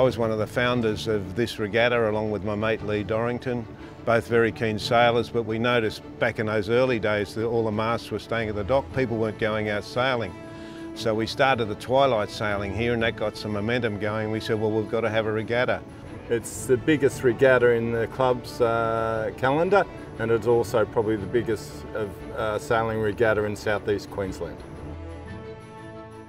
I was one of the founders of this regatta along with my mate Lee Dorrington, both very keen sailors, but we noticed back in those early days that all the masts were staying at the dock, people weren't going out sailing. So we started the twilight sailing here and that got some momentum going. We said, well, we've got to have a regatta. It's the biggest regatta in the club's uh, calendar and it's also probably the biggest of, uh, sailing regatta in southeast Queensland.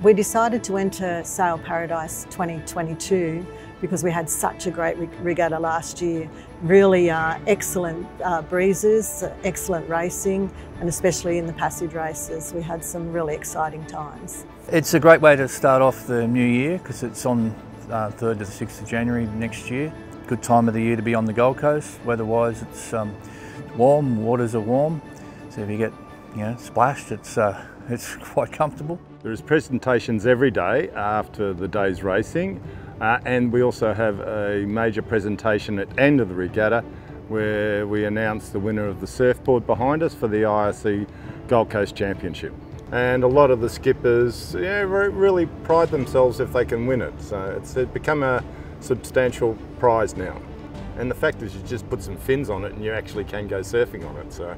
We decided to enter Sail Paradise 2022 because we had such a great regatta last year. Really uh, excellent uh, breezes, excellent racing, and especially in the passage races, we had some really exciting times. It's a great way to start off the new year because it's on uh, 3rd to the 6th of January next year. Good time of the year to be on the Gold Coast. Weather-wise, it's um, warm, waters are warm, so if you get know, splashed, it's, uh, it's quite comfortable. There's presentations every day after the day's racing uh, and we also have a major presentation at end of the regatta where we announce the winner of the surfboard behind us for the IRC Gold Coast Championship. And a lot of the skippers yeah, really pride themselves if they can win it. So it's become a substantial prize now. And the fact is you just put some fins on it and you actually can go surfing on it. So.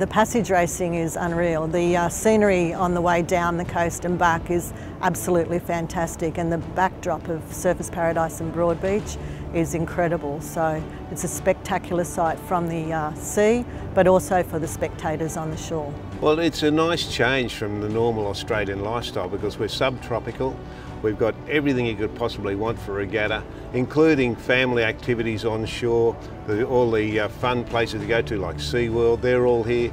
The passage racing is unreal. The uh, scenery on the way down the coast and back is absolutely fantastic and the backdrop of Surfers Paradise and Broadbeach is incredible. So it's a spectacular sight from the uh, sea but also for the spectators on the shore. Well it's a nice change from the normal Australian lifestyle because we're subtropical We've got everything you could possibly want for regatta, including family activities on shore, the, all the uh, fun places to go to like SeaWorld, they're all here.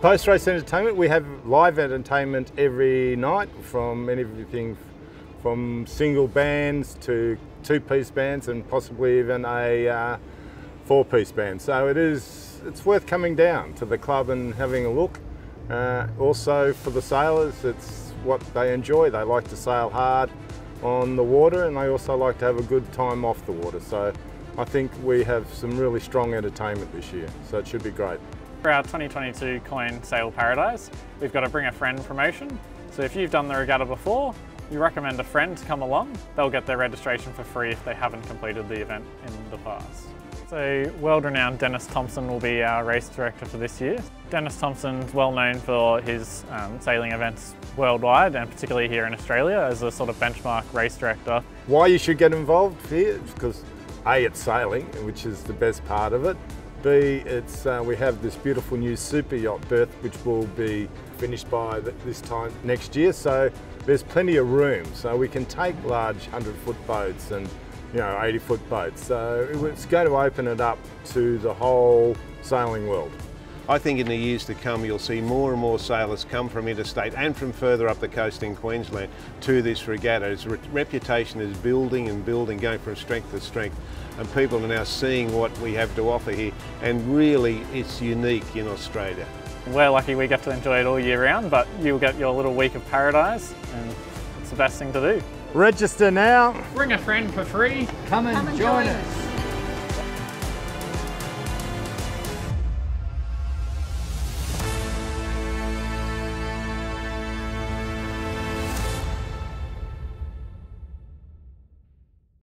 Post-race entertainment, we have live entertainment every night from anything from single bands to two-piece bands and possibly even a uh, four-piece band. So it is, it's worth coming down to the club and having a look. Uh, also for the sailors, it's what they enjoy. They like to sail hard on the water and they also like to have a good time off the water. So I think we have some really strong entertainment this year, so it should be great. For our 2022 Qoin Sail Paradise, we've got a Bring a Friend promotion. So if you've done the regatta before, you recommend a friend to come along, they'll get their registration for free if they haven't completed the event in the past. So world-renowned Dennis Thompson will be our race director for this year. Dennis Thompson's well known for his um, sailing events worldwide and particularly here in Australia as a sort of benchmark race director. Why you should get involved because A, it's sailing, which is the best part of it. B, it's, uh, we have this beautiful new super yacht berth which will be finished by this time next year. So there's plenty of room. So we can take large 100 foot boats and you know, 80 foot boats. So it's going to open it up to the whole sailing world. I think in the years to come you'll see more and more sailors come from interstate and from further up the coast in Queensland to this regatta. Its re reputation is building and building, going from strength to strength and people are now seeing what we have to offer here and really it's unique in Australia. We're lucky we get to enjoy it all year round but you'll get your little week of paradise and it's the best thing to do. Register now. Bring a friend for free. Come and, Come and join, join us.